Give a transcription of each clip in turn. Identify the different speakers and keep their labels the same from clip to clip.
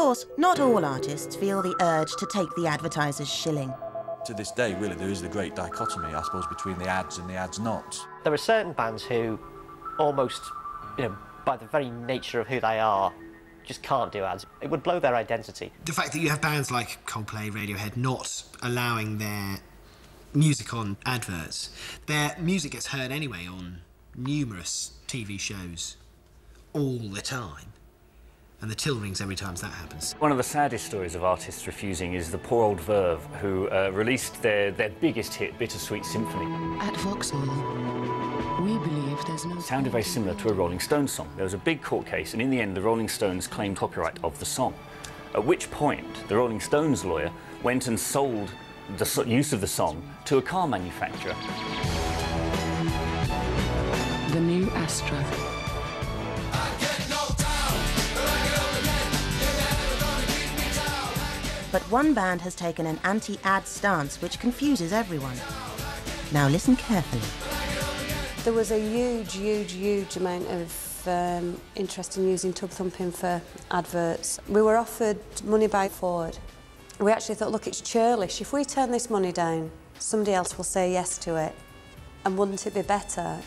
Speaker 1: course, not all artists feel the urge to take the advertiser's shilling.
Speaker 2: To this day, really, there is the great dichotomy, I suppose, between the ads and the ads not.
Speaker 3: There are certain bands who almost, you know, by the very nature of who they are, just can't do ads. It would blow their identity.
Speaker 4: The fact that you have bands like Coldplay, Radiohead not allowing their music on adverts, their music gets heard anyway on numerous TV shows all the time. And the till rings every time that happens.
Speaker 5: One of the saddest stories of artists refusing is the poor old Verve, who uh, released their, their biggest hit, Bittersweet Symphony.
Speaker 6: At Vauxhall, we believe there's no...
Speaker 5: It sounded very similar to a Rolling Stones song. There was a big court case, and in the end, the Rolling Stones claimed copyright of the song. At which point, the Rolling Stones lawyer went and sold the use of the song to a car manufacturer.
Speaker 6: The new Astra.
Speaker 1: But one band has taken an anti-ad stance which confuses everyone. Now listen carefully.
Speaker 7: There was a huge, huge, huge amount of um, interest in using Tubthumping for adverts. We were offered money by Ford. We actually thought, look, it's churlish. If we turn this money down, somebody else will say yes to it. And wouldn't it be better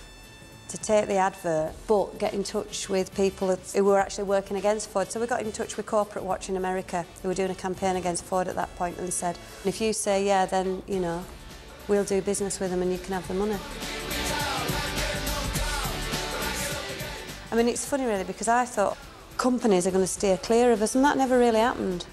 Speaker 7: to take the advert but get in touch with people who were actually working against Ford. So we got in touch with Corporate Watch in America who were doing a campaign against Ford at that point and said, if you say yeah, then, you know, we'll do business with them and you can have the money. I mean, it's funny really because I thought companies are going to steer clear of us and that never really happened.